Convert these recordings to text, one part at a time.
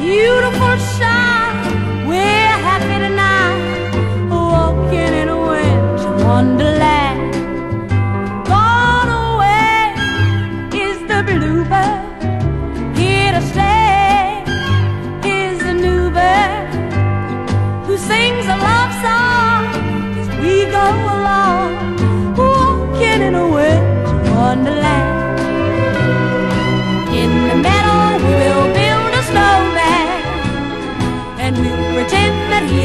beautiful shine. We're happy tonight, walking in a winter wonderland. Gone away is the bluebird, here to stay is the new bird who sings a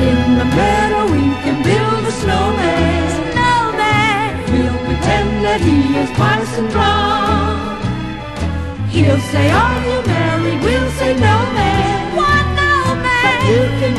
In the meadow we can build a snowman. Snowman. We'll pretend that he is Parson Brown. He'll say, Are you married? We'll say, No, man. What, no, man? But you can